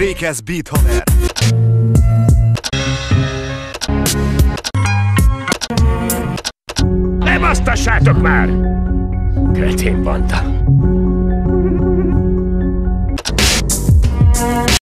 Ékez Beat haver Nem basztassátok már! Kretén banda.